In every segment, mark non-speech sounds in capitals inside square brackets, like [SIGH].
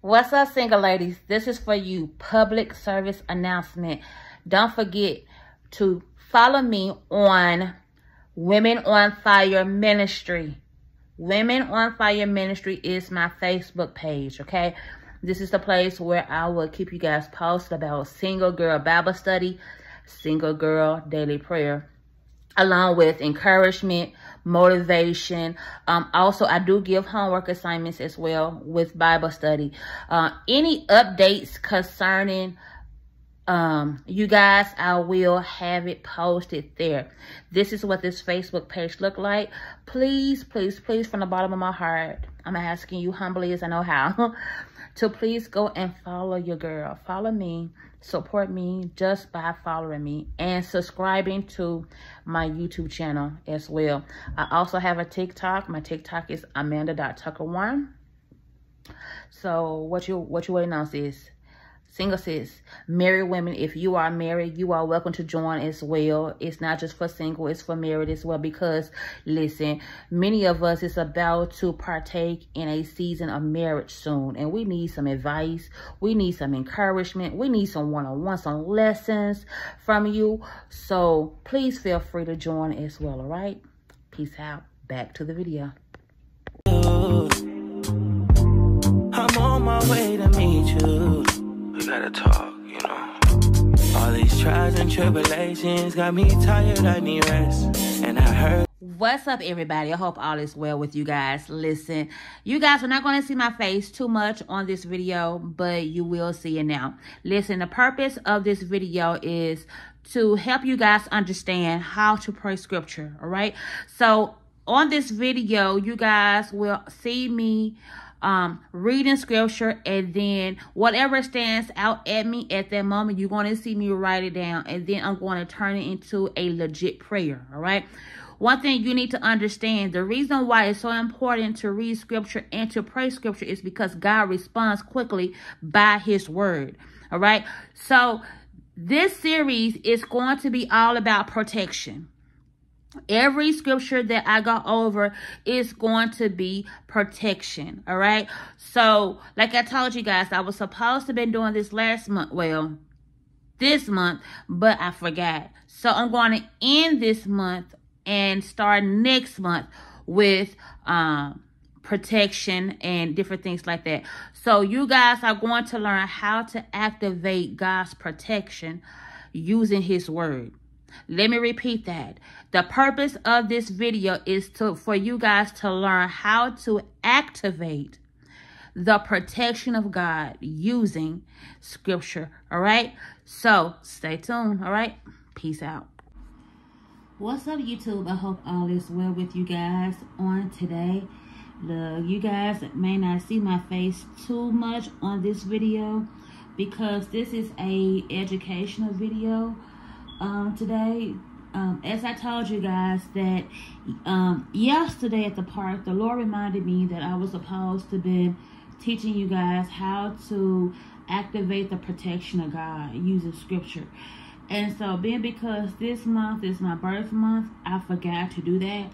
What's up, single ladies? This is for you. Public service announcement. Don't forget to follow me on Women on Fire Ministry. Women on Fire Ministry is my Facebook page, okay? This is the place where I will keep you guys posted about single girl Bible study, single girl daily prayer, along with encouragement, motivation. Um, also, I do give homework assignments as well with Bible study. Uh, any updates concerning um, you guys, I will have it posted there. This is what this Facebook page look like. Please, please, please, from the bottom of my heart, I'm asking you humbly as I know how, [LAUGHS] to please go and follow your girl. Follow me, support me just by following me and subscribing to my YouTube channel as well. I also have a TikTok. My TikTok is amanda.tucker1. So what you what you waiting on sis? Single sis, married women, if you are married, you are welcome to join as well. It's not just for single, it's for married as well. Because, listen, many of us is about to partake in a season of marriage soon. And we need some advice. We need some encouragement. We need some one-on-one, -on -one, some lessons from you. So, please feel free to join as well, all right? Peace out. Back to the video. Gotta talk, you know. All these trials and tribulations got me tired, I need rest. And I heard. What's up, everybody? I hope all is well with you guys. Listen, you guys are not going to see my face too much on this video, but you will see it now. Listen, the purpose of this video is to help you guys understand how to pray scripture, all right? So, on this video, you guys will see me um, reading scripture, and then whatever stands out at me at that moment, you're going to see me write it down, and then I'm going to turn it into a legit prayer. All right. One thing you need to understand, the reason why it's so important to read scripture and to pray scripture is because God responds quickly by his word. All right. So this series is going to be all about protection. Every scripture that I go over is going to be protection. All right. So, like I told you guys, I was supposed to been doing this last month. Well, this month, but I forgot. So I'm going to end this month and start next month with um protection and different things like that. So you guys are going to learn how to activate God's protection using his word. Let me repeat that. The purpose of this video is to for you guys to learn how to activate the protection of God using scripture. All right. So stay tuned. All right. Peace out. What's up, YouTube? I hope all is well with you guys on today. Look, you guys may not see my face too much on this video because this is a educational video um, today. Um, as I told you guys that um, yesterday at the park, the Lord reminded me that I was supposed to be teaching you guys how to activate the protection of God using scripture. And so being because this month is my birth month, I forgot to do that.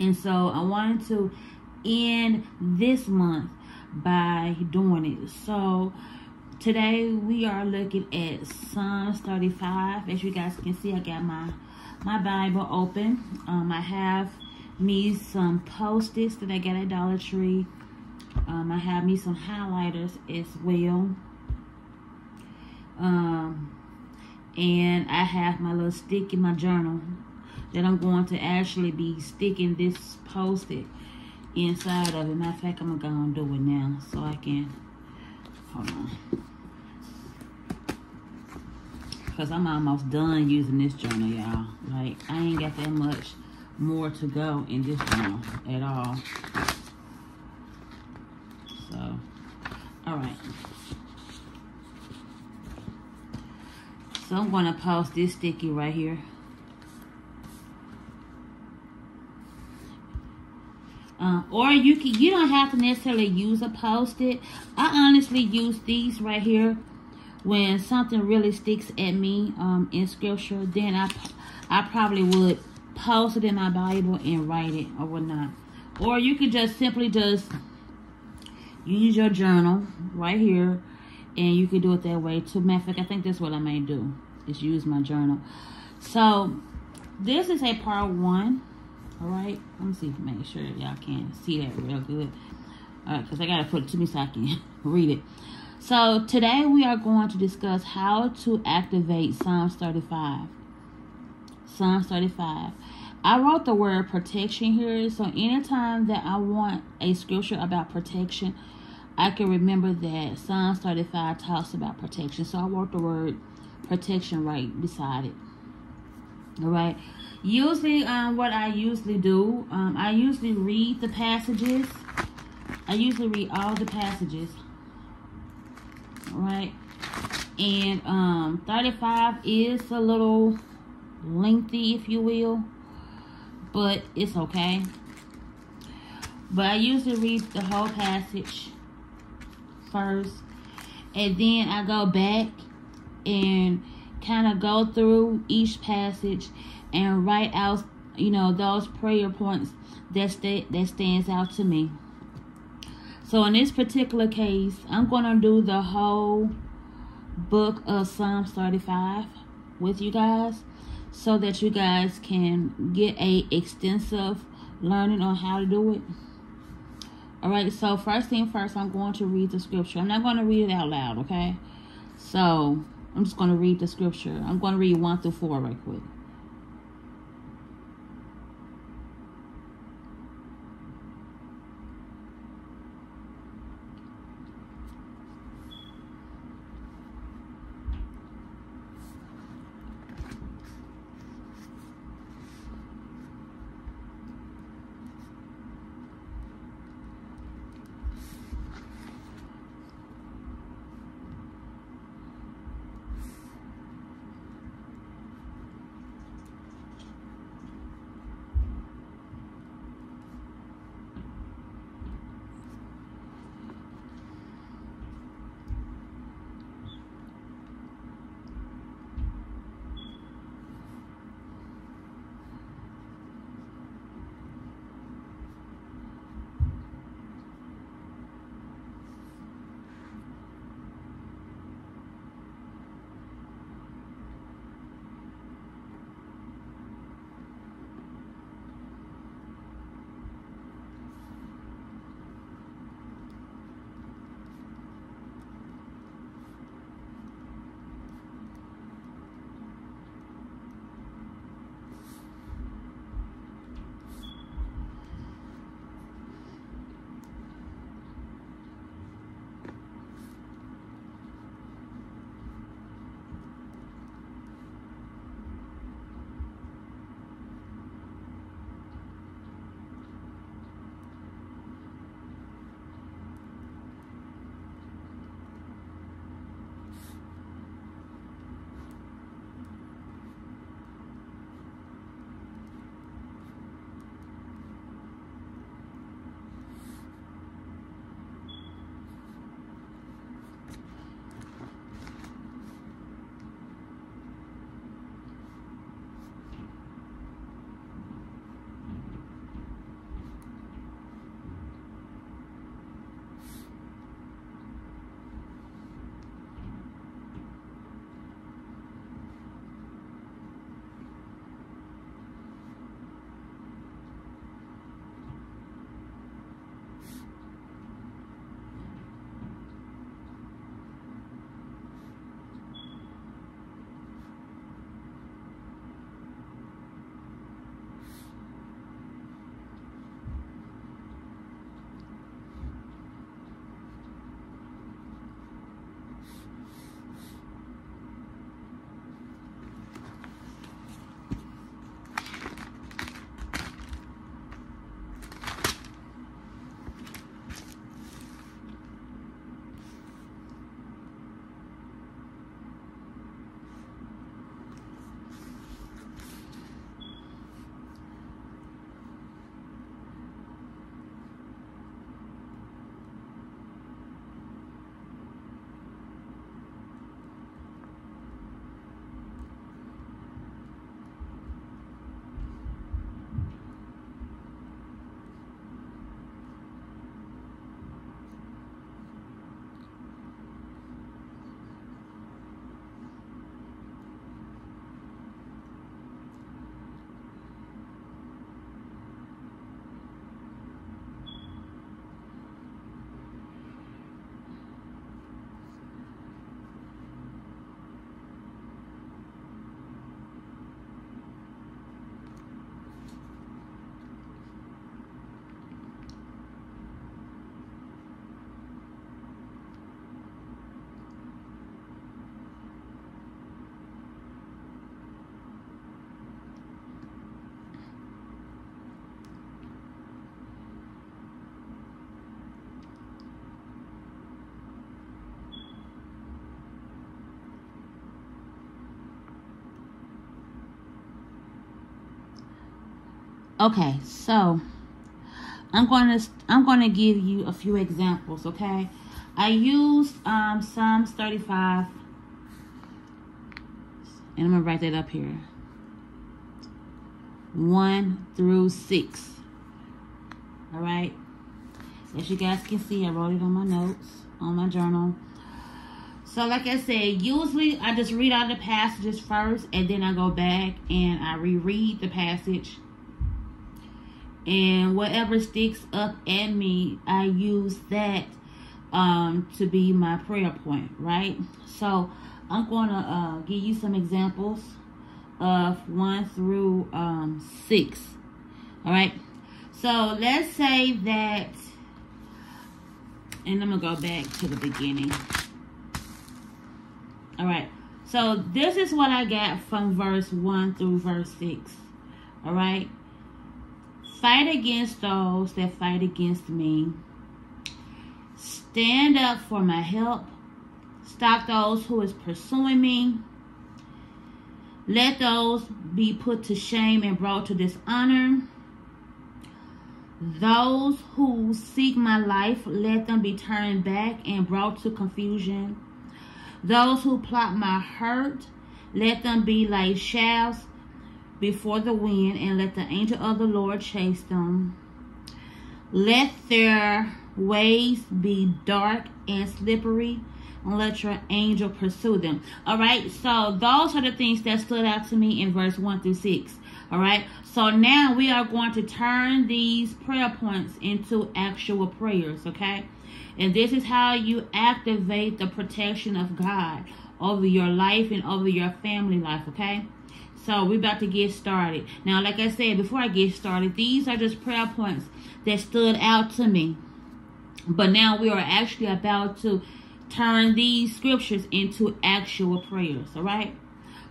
And so I wanted to end this month by doing it. So Today we are looking at Psalms 35. As you guys can see, I got my my Bible open. Um, I have me some post-its that I got at Dollar Tree. Um, I have me some highlighters as well. Um, and I have my little stick in my journal that I'm going to actually be sticking this post-it inside of it. Matter of fact, I'm going to go and do it now so I can, hold on because I'm almost done using this journal, y'all. Like, I ain't got that much more to go in this journal at all. So, all right. So I'm going to post this sticky right here. Uh, or you can you don't have to necessarily use a post-it. I honestly use these right here when something really sticks at me um, in scripture, then I, I probably would post it in my Bible and write it or whatnot. Or you could just simply just use your journal right here, and you can do it that way too. Matter of fact, I think that's what I may do, is use my journal. So, this is a part one, all right? Let me see, if make sure y'all can see that real good. All right, because I got to put it to me so I can [LAUGHS] read it. So, today we are going to discuss how to activate Psalms 35. Psalms 35. I wrote the word protection here, so anytime that I want a scripture about protection, I can remember that Psalms 35 talks about protection. So I wrote the word protection right beside it. All right. Usually, um, what I usually do, um, I usually read the passages. I usually read all the passages. Right. And um, 35 is a little lengthy, if you will, but it's okay. But I usually read the whole passage first, and then I go back and kind of go through each passage and write out, you know, those prayer points that st- that stands out to me. So in this particular case, I'm going to do the whole book of Psalms 35 with you guys so that you guys can get a extensive learning on how to do it. All right, so first thing first, I'm going to read the scripture. I'm not going to read it out loud, okay? So I'm just going to read the scripture. I'm going to read 1 through 4 right quick. Okay, so I'm gonna I'm gonna give you a few examples. Okay, I used um, Psalms 35, and I'm gonna write that up here. One through six. All right. As you guys can see, I wrote it on my notes on my journal. So, like I said, usually I just read out the passages first, and then I go back and I reread the passage and whatever sticks up at me, I use that um, to be my prayer point, right? So I'm going to uh, give you some examples of 1 through um, 6. All right. So let's say that, and I'm going to go back to the beginning. All right. So this is what I got from verse 1 through verse 6. All right. Fight against those that fight against me. Stand up for my help. Stop those who is pursuing me. Let those be put to shame and brought to dishonor. Those who seek my life, let them be turned back and brought to confusion. Those who plot my hurt, let them be like shafts before the wind, and let the angel of the Lord chase them. Let their ways be dark and slippery, and let your angel pursue them. All right, so those are the things that stood out to me in verse 1 through 6. All right, so now we are going to turn these prayer points into actual prayers, okay? And this is how you activate the protection of God over your life and over your family life, okay? So we're about to get started. Now, like I said, before I get started, these are just prayer points that stood out to me. But now we are actually about to turn these scriptures into actual prayers. All right?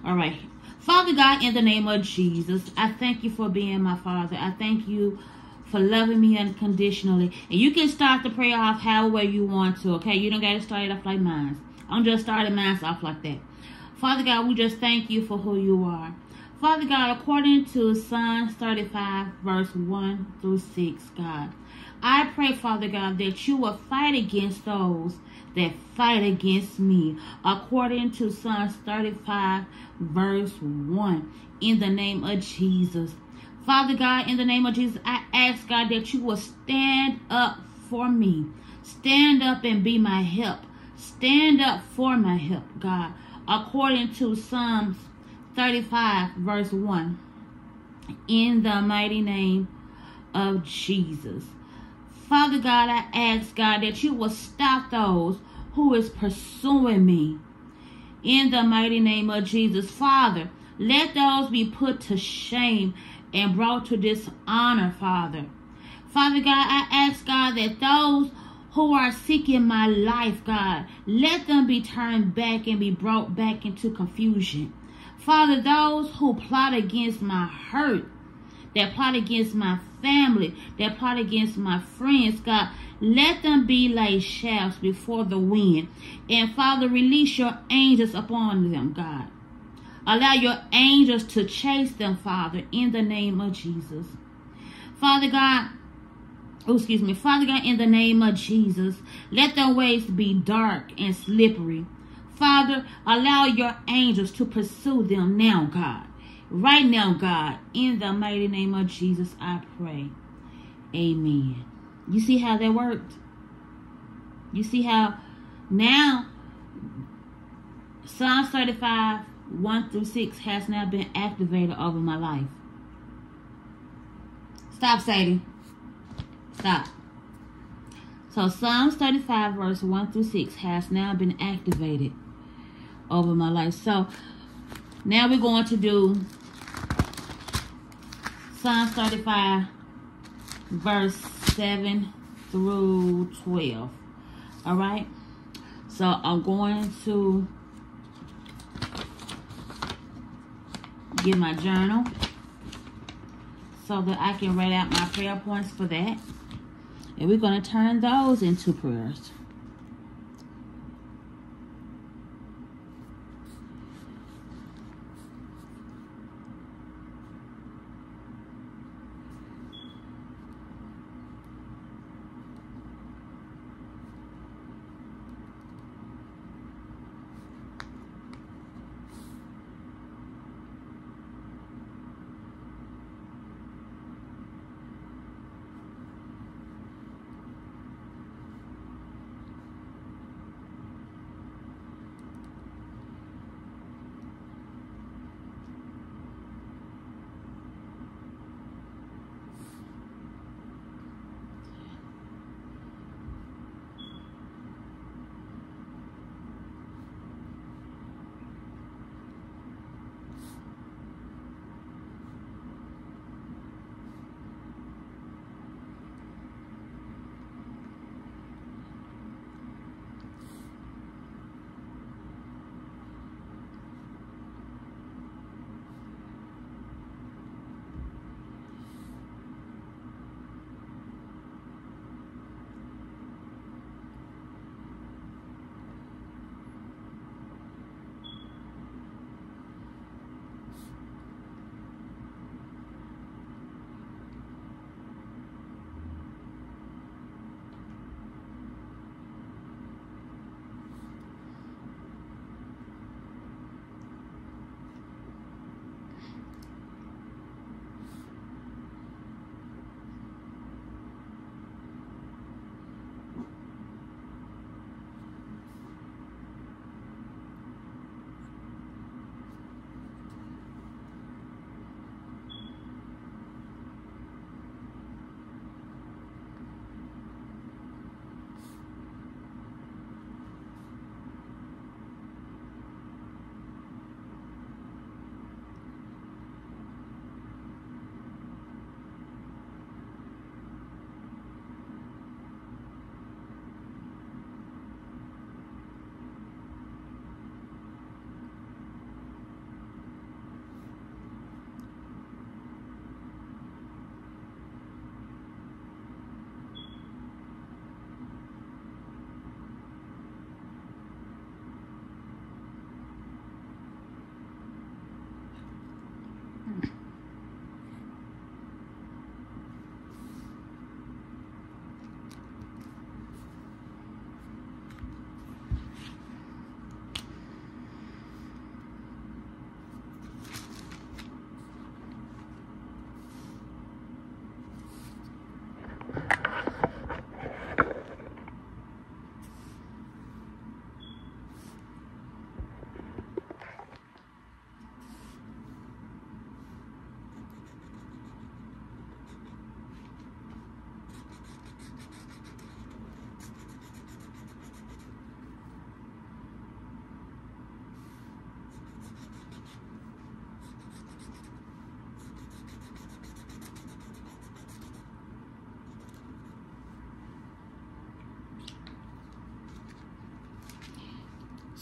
All right. Father God, in the name of Jesus, I thank you for being my Father. I thank you for loving me unconditionally. And you can start the prayer off however you want to, okay? You don't got to start it off like mine. I'm just starting mine off like that. Father God, we just thank you for who you are. Father God, according to Psalms 35, verse 1 through 6, God, I pray, Father God, that you will fight against those that fight against me, according to Psalms 35, verse 1, in the name of Jesus. Father God, in the name of Jesus, I ask, God, that you will stand up for me. Stand up and be my help. Stand up for my help, God, according to Psalms 35, verse 1. In the mighty name of Jesus. Father God, I ask God that you will stop those who is pursuing me. In the mighty name of Jesus. Father, let those be put to shame and brought to dishonor, Father. Father God, I ask God that those who are seeking my life, God, let them be turned back and be brought back into confusion. Father, those who plot against my hurt, that plot against my family, that plot against my friends, God, let them be like shafts before the wind. And Father, release your angels upon them, God. Allow your angels to chase them, Father, in the name of Jesus. Father God, oh, excuse me, Father God, in the name of Jesus, let their ways be dark and slippery. Father, allow your angels to pursue them now, God. Right now, God, in the mighty name of Jesus, I pray. Amen. You see how that worked? You see how now Psalm 35, 1 through 6 has now been activated over my life. Stop, Sadie. Stop. So Psalms 35, verse 1 through 6 has now been activated over my life. So now we're going to do Psalm 35 verse 7 through 12. All right. So I'm going to get my journal so that I can write out my prayer points for that. And we're going to turn those into prayers.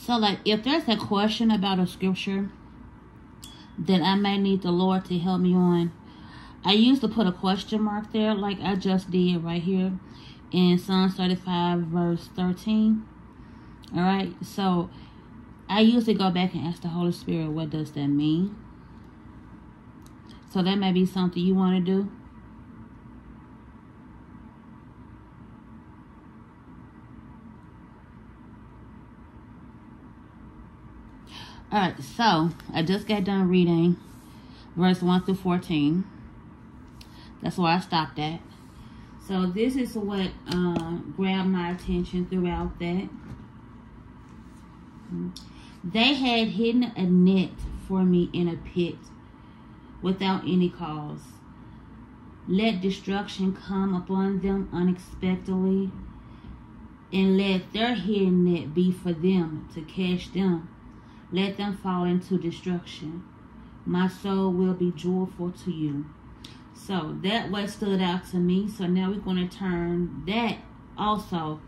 So, like, if there's a question about a scripture that I may need the Lord to help me on, I used to put a question mark there, like I just did right here in Psalms 35, verse 13. All right, so I usually go back and ask the Holy Spirit, what does that mean? So that may be something you want to do. Alright, so I just got done reading verse 1 through 14. That's where I stopped at. So this is what uh, grabbed my attention throughout that. They had hidden a net for me in a pit without any cause. Let destruction come upon them unexpectedly, and let their hidden net be for them to catch them let them fall into destruction. My soul will be joyful to you. So that what stood out to me. So now we're going to turn that also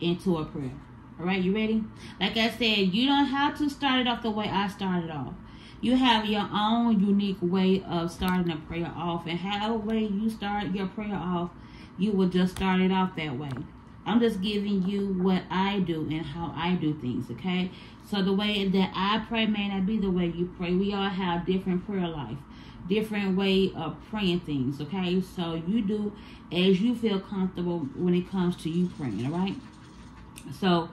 into a prayer. All right, you ready? Like I said, you don't have to start it off the way I started off. You have your own unique way of starting a prayer off, and however way you start your prayer off, you will just start it off that way. I'm just giving you what I do and how I do things, okay? So the way that I pray may not be the way you pray. We all have different prayer life, different way of praying things, okay? So you do as you feel comfortable when it comes to you praying, all right? So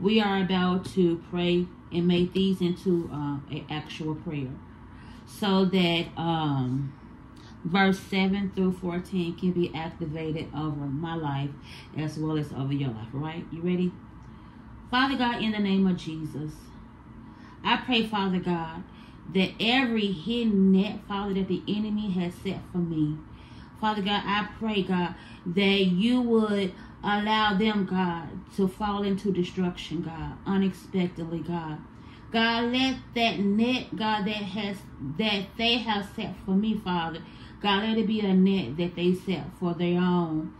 we are about to pray and make these into uh, an actual prayer so that um verse 7 through 14 can be activated over my life as well as over your life. right? You ready? Father God, in the name of Jesus, I pray, Father God, that every hidden net, Father, that the enemy has set for me, Father God, I pray, God, that you would allow them, God, to fall into destruction, God, unexpectedly, God. God, let that net, God, that has that they have set for me, Father, God, let it be a net that they set for their own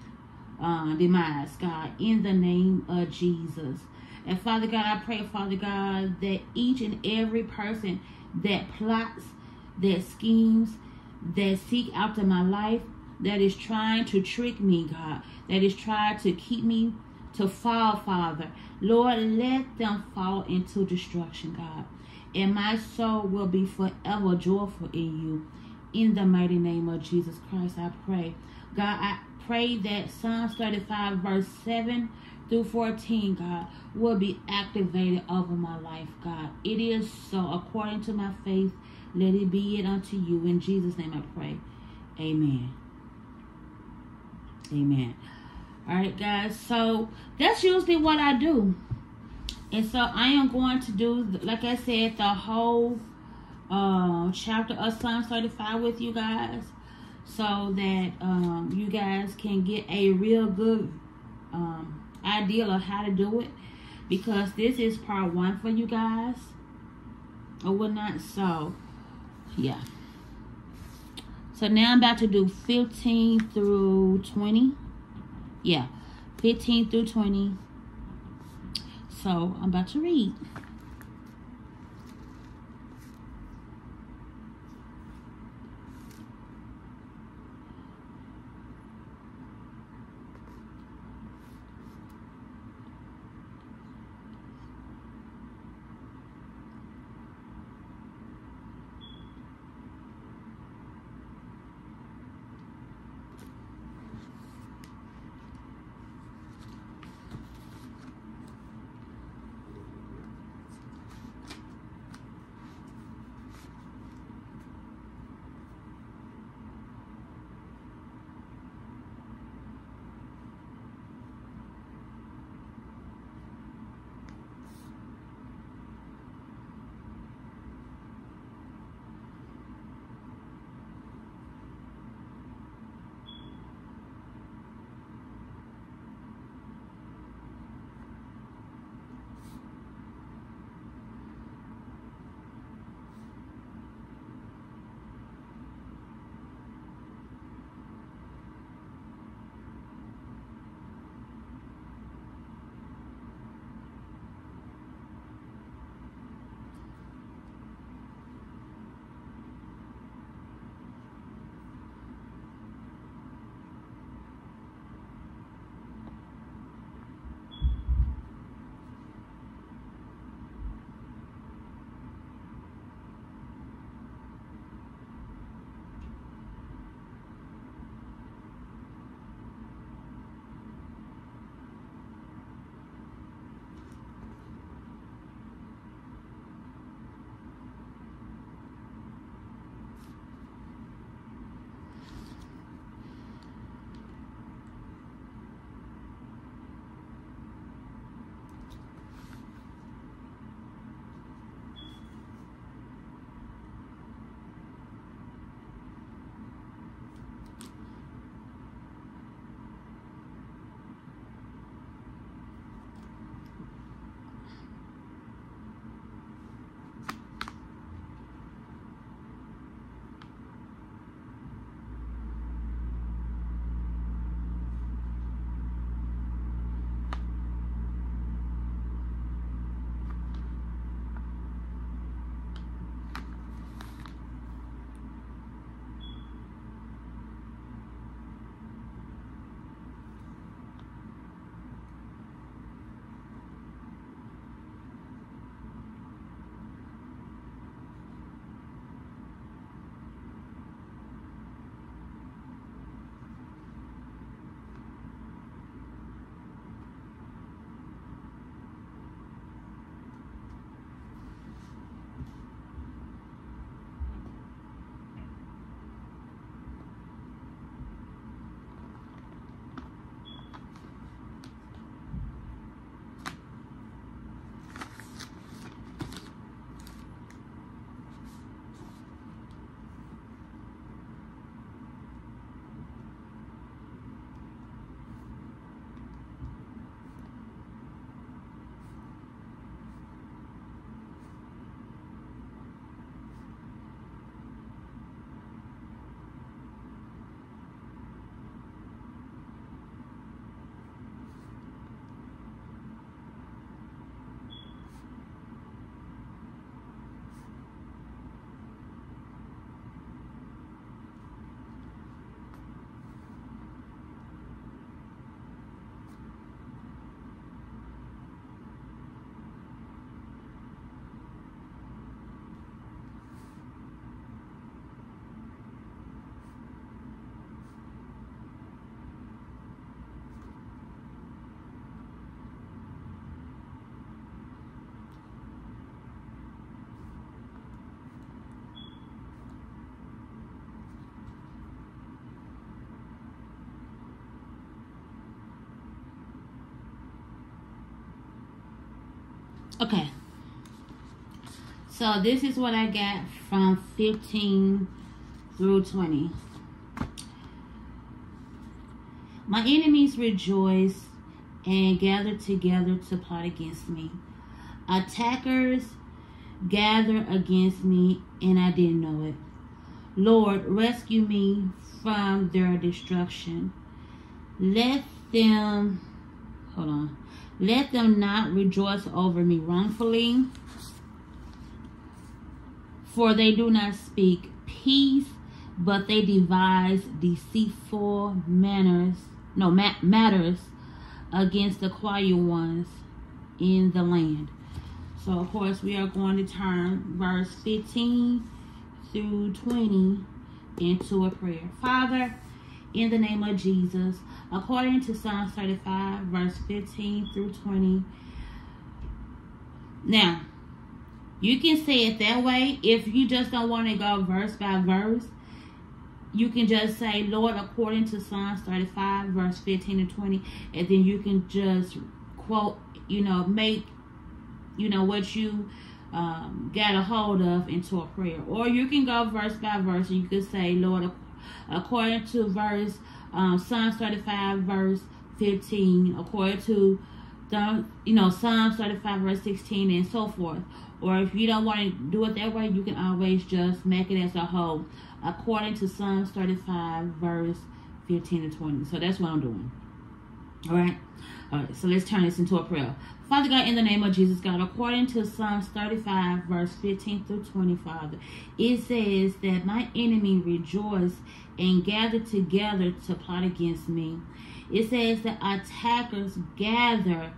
uh, demise, God, in the name of Jesus. And Father God, I pray, Father God, that each and every person that plots, that schemes, that seek after my life, that is trying to trick me, God, that is trying to keep me to fall, Father. Lord, let them fall into destruction, God. And my soul will be forever joyful in you. In the mighty name of Jesus Christ, I pray. God, I pray that Psalms 35, verse 7 through 14, God, will be activated over my life, God. It is so. According to my faith, let it be it unto you. In Jesus' name I pray. Amen. Amen. All right, guys. So that's usually what I do. And so I am going to do, like I said, the whole uh, chapter of Psalm 35 with you guys so that um, you guys can get a real good um, idea of how to do it. Because this is part one for you guys or whatnot so yeah. So now I'm about to do 15 through 20 yeah 15 through 20 so I'm about to read Okay. So this is what I got from 15 through 20. My enemies rejoice and gather together to plot against me. Attackers gather against me, and I didn't know it. Lord, rescue me from their destruction. Let them, hold on, let them not rejoice over me wrongfully, for they do not speak peace, but they devise deceitful manners, no, ma- matters against the quiet ones in the land. So, of course, we are going to turn verse 15 through 20 into a prayer. Father, in the name of Jesus, according to Psalm 35, verse 15 through 20. Now, you can say it that way. If you just don't want to go verse by verse, you can just say, Lord, according to Psalms 35, verse 15 and 20, and then you can just quote, you know, make, you know, what you um, got a hold of into a prayer. Or you can go verse by verse and you can say, Lord, according to verse, um, Psalms 35, verse 15, according to the, you know, Psalms 35, verse 16, and so forth. Or if you don't want to do it that way, you can always just make it as a whole according to Psalms 35, verse 15 and 20. So that's what I'm doing. All right. All right. So let's turn this into a prayer. Father God, in the name of Jesus, God, according to Psalms 35, verse 15 through 20, Father, it says that my enemy rejoiced and gathered together to plot against me. It says that attackers gather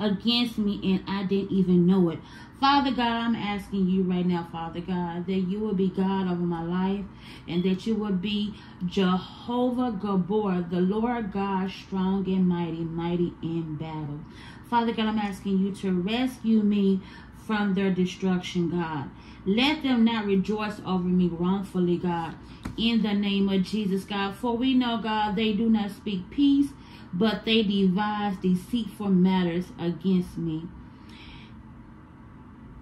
against me and I didn't even know it. Father God, I'm asking you right now, Father God, that you will be God over my life and that you will be Jehovah Gibbor, the Lord God, strong and mighty, mighty in battle. Father God, I'm asking you to rescue me from their destruction, God. Let them not rejoice over me wrongfully, God. In the name of Jesus, God. For we know, God, they do not speak peace, but they devise deceitful matters against me.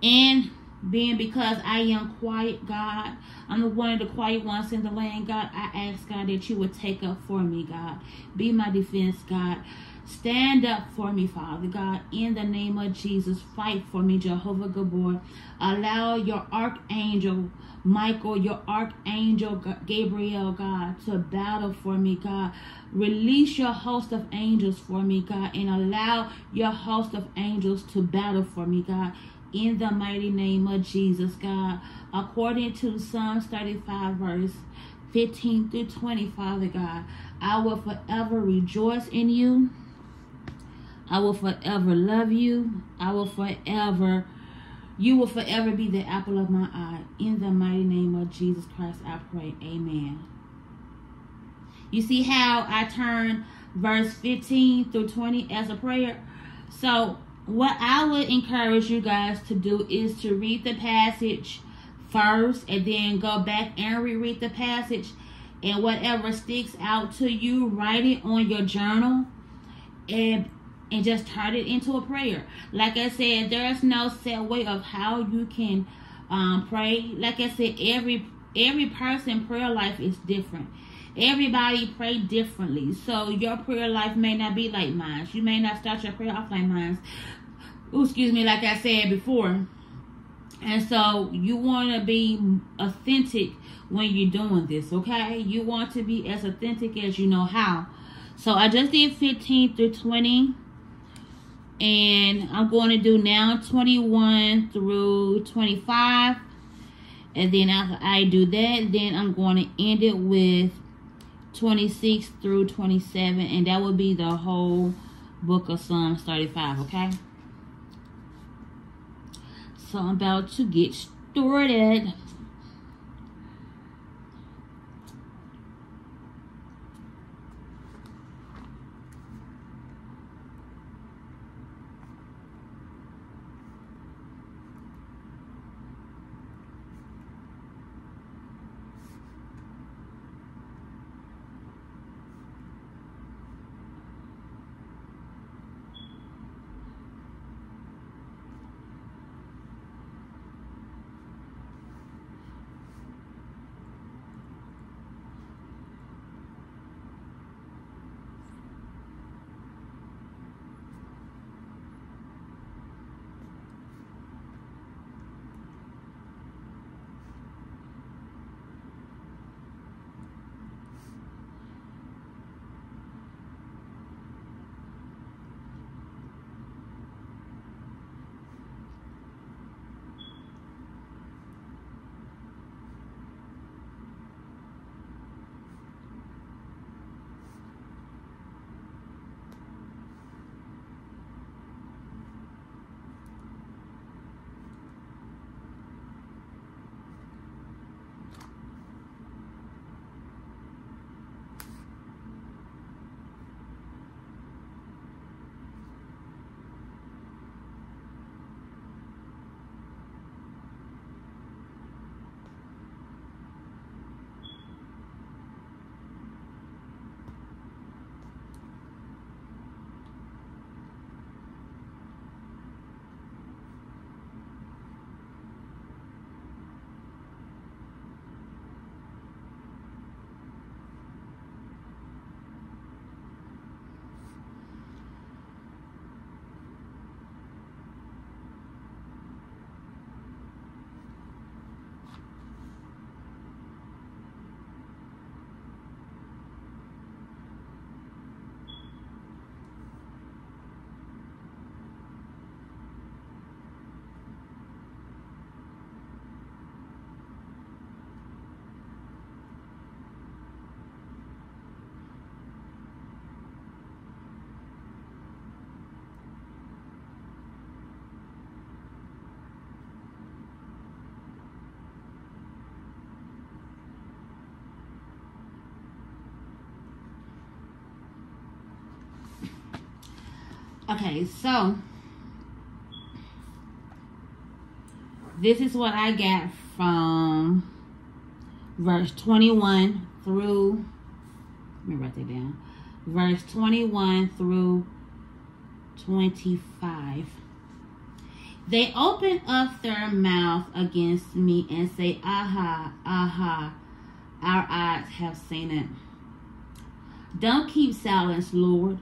And being because I am quiet, God, I'm the one of the quiet ones in the land, God. I ask, God, that you would take up for me, God. Be my defense, God. Stand up for me, Father God, in the name of Jesus. Fight for me, Jehovah Gibbor. Allow your archangel, Michael, your archangel, Gabriel, God, to battle for me, God. Release your host of angels for me, God, and allow your host of angels to battle for me, God in the mighty name of Jesus, God. According to Psalms 35, verse 15 through 20, Father God, I will forever rejoice in you. I will forever love you. I will forever, you will forever be the apple of my eye. In the mighty name of Jesus Christ, I pray. Amen. You see how I turn verse 15 through 20 as a prayer? So what I would encourage you guys to do is to read the passage first and then go back and reread the passage. And whatever sticks out to you write it on your journal and and just turn it into a prayer. Like i said there's no set way of how you can um, pray. Like i said every every person prayer life is different. Everybody pray differently. So your prayer life may not be like mine. You may not start your prayer off like mine Ooh, excuse me, like I said before. And so you want to be authentic when you're doing this, okay? You want to be as authentic as you know how. So I just did 15 through 20. And I'm going to do now 21 through 25. And then after I do that, then I'm going to end it with 26 through 27. And that will be the whole book of Psalms 35, okay? So I'm about to get started. Okay, so this is what I got from verse 21 through, let me write that down, verse 21 through 25. They open up their mouth against me and say, Aha, aha, our eyes have seen it. Don't keep silence, Lord.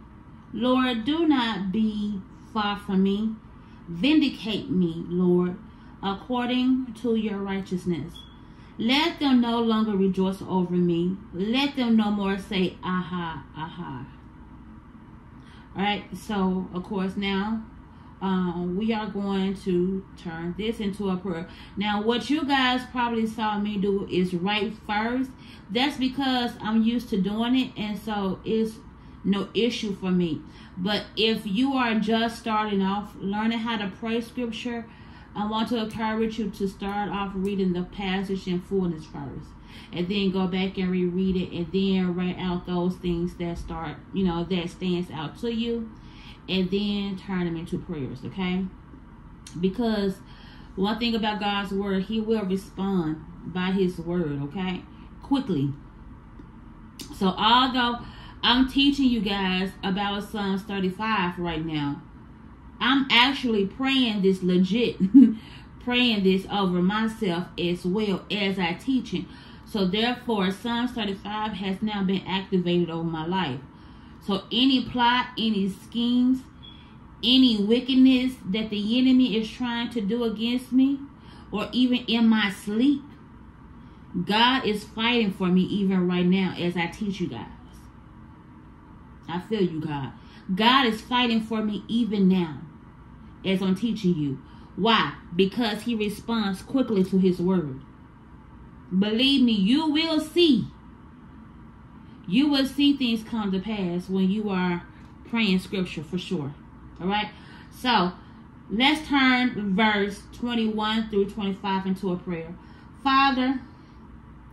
Lord, do not be far from me. Vindicate me, Lord, according to your righteousness. Let them no longer rejoice over me. Let them no more say, aha, aha. All right, so of course now um, we are going to turn this into a prayer. Now, what you guys probably saw me do is write first. That's because I'm used to doing it, and so it's no issue for me. But if you are just starting off learning how to pray scripture, I want to encourage you to start off reading the passage in fullness first. And then go back and reread it and then write out those things that start, you know, that stands out to you and then turn them into prayers, okay? Because one thing about God's word, He will respond by His word, okay? Quickly. So, although I'm teaching you guys about Psalms 35 right now, I'm actually praying this legit, [LAUGHS] praying this over myself as well as I teach it. So, therefore, Psalms 35 has now been activated over my life. So any plot, any schemes, any wickedness that the enemy is trying to do against me, or even in my sleep, God is fighting for me even right now as I teach you guys. I feel you, God. God is fighting for me even now as I'm teaching you. Why? Because he responds quickly to his word. Believe me, you will see you will see things come to pass when you are praying scripture for sure. All right. So let's turn verse 21 through 25 into a prayer. Father,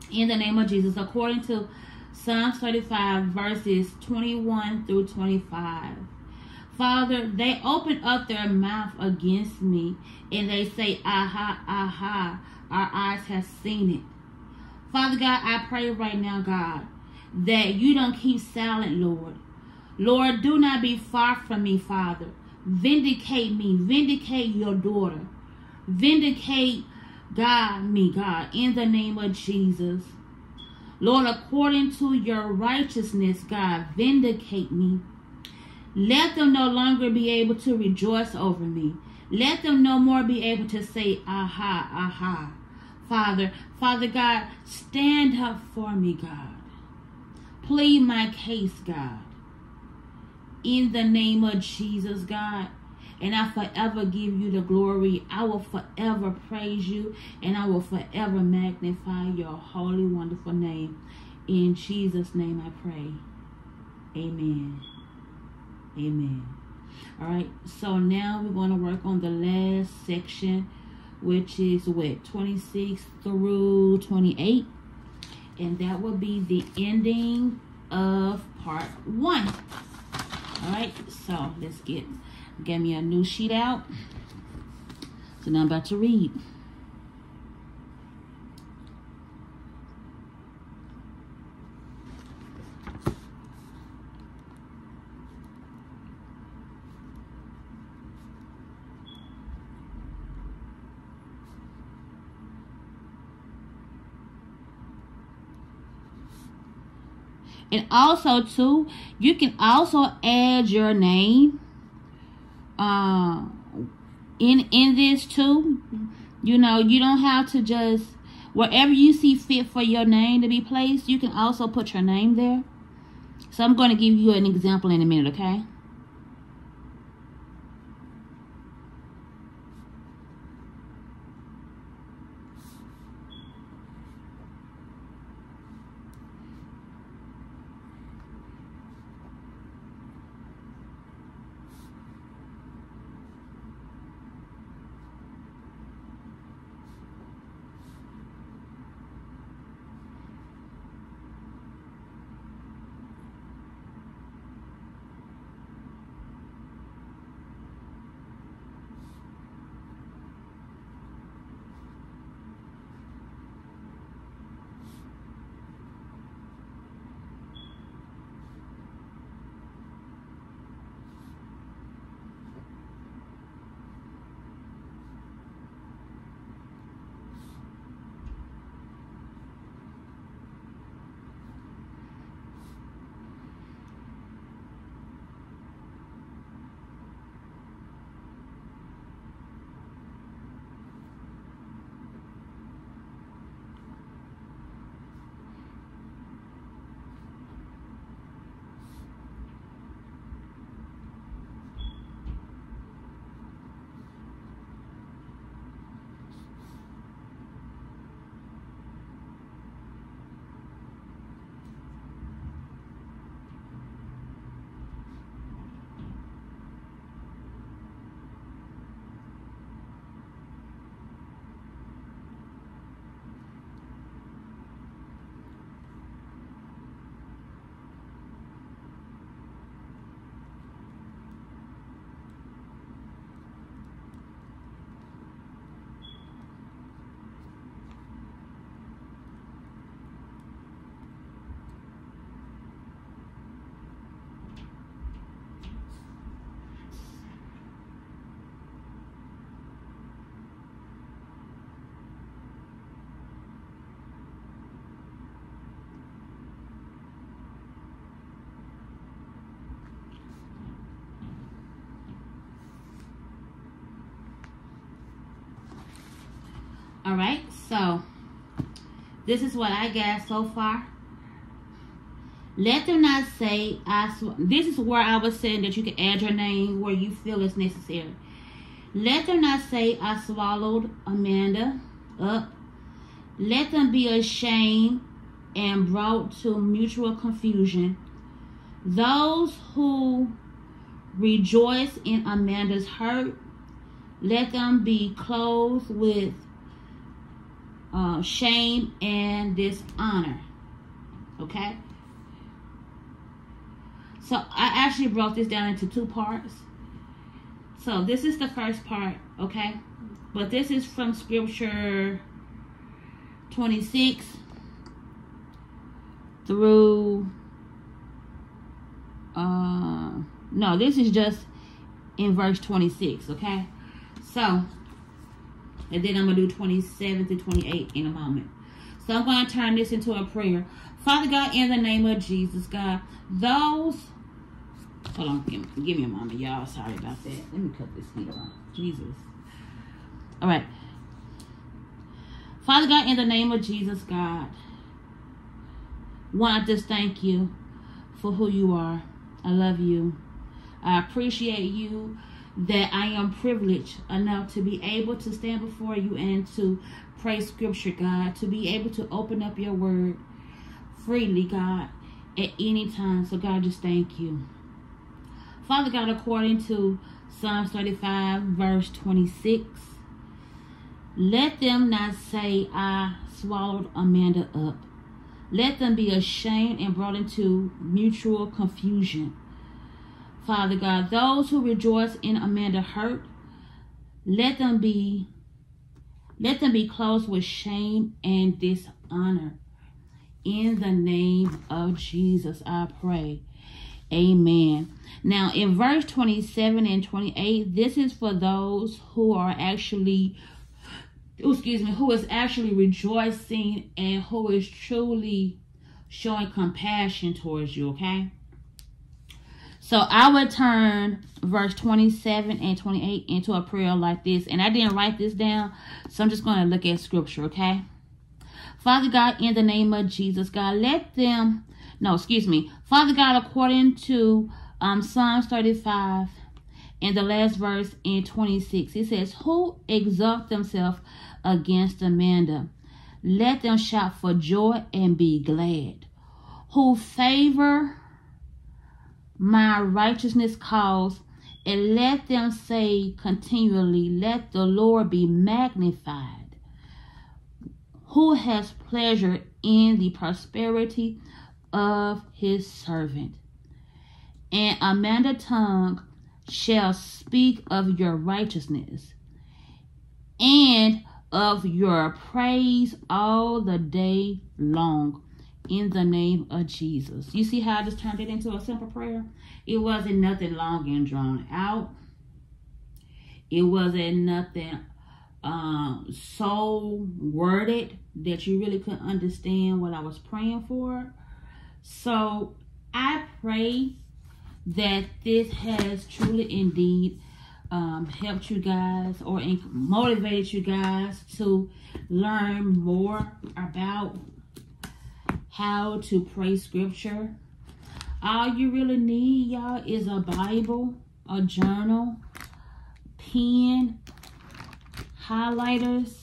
in the name of Jesus, according to Psalms 35, verses 21 through 25. Father, they open up their mouth against me and they say, Aha, aha, our eyes have seen it. Father God, I pray right now, God, that you don't keep silent, Lord. Lord, do not be far from me, Father. Vindicate me. Vindicate your daughter. Vindicate God, me, God, in the name of Jesus. Lord, according to your righteousness, God, vindicate me. Let them no longer be able to rejoice over me. Let them no more be able to say, aha, aha. Father, Father God, stand up for me, God plead my case, God. In the name of Jesus, God. And I forever give you the glory. I will forever praise you. And I will forever magnify your holy, wonderful name. In Jesus' name I pray. Amen. Amen. All right. So now we're going to work on the last section, which is what? 26 through 28 and that will be the ending of part one. All right, so let's get get me a new sheet out. So now I'm about to read. And also too, you can also add your name uh, in in this too. You know, you don't have to just wherever you see fit for your name to be placed, you can also put your name there. So I'm going to give you an example in a minute, okay? All right, so this is what I got so far. Let them not say I. This is where I was saying that you can add your name where you feel it's necessary. Let them not say I swallowed Amanda up. Let them be ashamed and brought to mutual confusion. Those who rejoice in Amanda's hurt, let them be clothed with uh, shame and dishonor. Okay? So I actually broke this down into two parts. So this is the first part, okay? But this is from scripture 26 through uh no, this is just in verse 26, okay? So and then I'm going to do 27 to 28 in a moment. So I'm going to turn this into a prayer. Father God, in the name of Jesus, God, those. Hold on, give, give me a moment, y'all. Sorry about that. Let me cut this video off. Jesus. All right. Father God, in the name of Jesus, God, want to just thank you for who you are. I love you. I appreciate you that I am privileged enough to be able to stand before you and to pray scripture, God, to be able to open up your word freely, God, at any time. So, God, just thank you. Father God, according to Psalms 35, verse 26, let them not say, I swallowed Amanda up. Let them be ashamed and brought into mutual confusion. Father God, those who rejoice in Amanda hurt, let them be let them be clothed with shame and dishonor. In the name of Jesus, I pray. Amen. Now, in verse 27 and 28, this is for those who are actually, oh, excuse me, who is actually rejoicing and who is truly showing compassion towards you, okay? So I would turn verse 27 and 28 into a prayer like this. And I didn't write this down, so I'm just going to look at scripture, okay? Father God, in the name of Jesus, God, let them, no, excuse me. Father God, according to um, Psalms 35, in the last verse in 26, it says, Who exalt themselves against Amanda? Let them shout for joy and be glad. Who favor my righteousness cause, and let them say continually, Let the Lord be magnified, who has pleasure in the prosperity of his servant. And Amanda tongue shall speak of your righteousness and of your praise all the day long in the name of Jesus. You see how I just turned it into a simple prayer? It wasn't nothing long and drawn out. It wasn't nothing um, so worded that you really couldn't understand what I was praying for. So I pray that this has truly indeed um, helped you guys or motivated you guys to learn more about how to pray scripture. All you really need, y'all, is a Bible, a journal, pen, highlighters.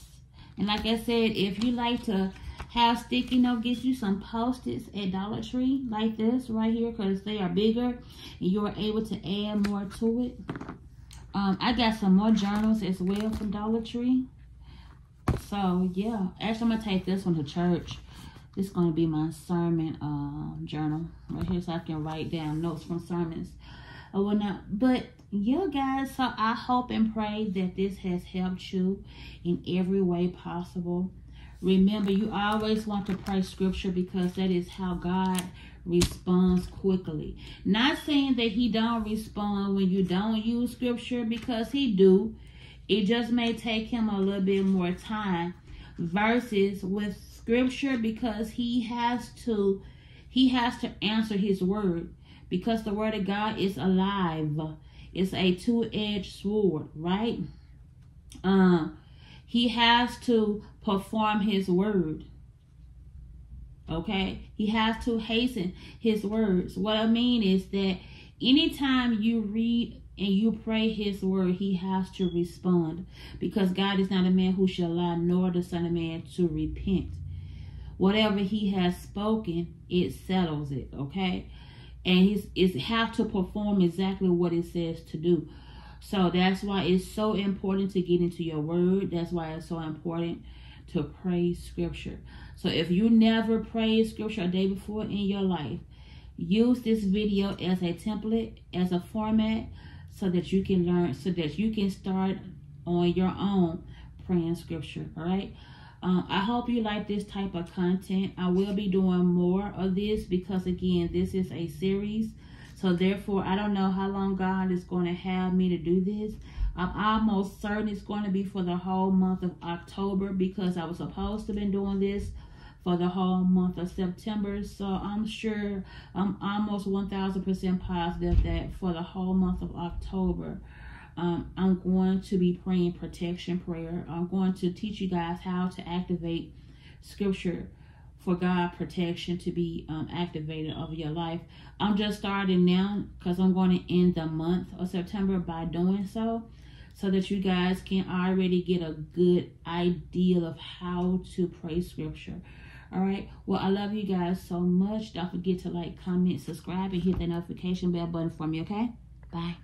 And like I said, if you like to have sticky note, get you some post-its at Dollar Tree like this right here because they are bigger and you're able to add more to it. Um, I got some more journals as well from Dollar Tree. So, yeah. Actually, I'm going to take this one to church. This is going to be my sermon uh, journal right here so I can write down notes from sermons or whatnot. But yeah, guys, so I hope and pray that this has helped you in every way possible. Remember, you always want to pray scripture because that is how God responds quickly. Not saying that he don't respond when you don't use scripture because he do. It just may take him a little bit more time versus with scripture because he has to he has to answer his word because the word of God is alive. It's a two-edged sword, right? Um he has to perform his word. Okay? He has to hasten his words. What I mean is that anytime you read and you pray his word, he has to respond. Because God is not a man who shall lie, nor the Son of Man to repent. Whatever he has spoken, it settles it. Okay? And he's is have to perform exactly what it says to do. So that's why it's so important to get into your word. That's why it's so important to pray scripture. So if you never prayed scripture a day before in your life, use this video as a template, as a format, so that you can learn, so that you can start on your own praying scripture. All right. Um, I hope you like this type of content. I will be doing more of this because, again, this is a series. So, therefore, I don't know how long God is going to have me to do this. I'm almost certain it's going to be for the whole month of October because I was supposed to be doing this for the whole month of September. So I'm sure I'm almost 1000% positive that for the whole month of October, um, I'm going to be praying protection prayer. I'm going to teach you guys how to activate scripture for God protection to be um, activated over your life. I'm just starting now because I'm going to end the month of September by doing so so that you guys can already get a good idea of how to pray scripture. All right. Well, I love you guys so much. Don't forget to like, comment, subscribe, and hit that notification bell button for me, okay? Bye.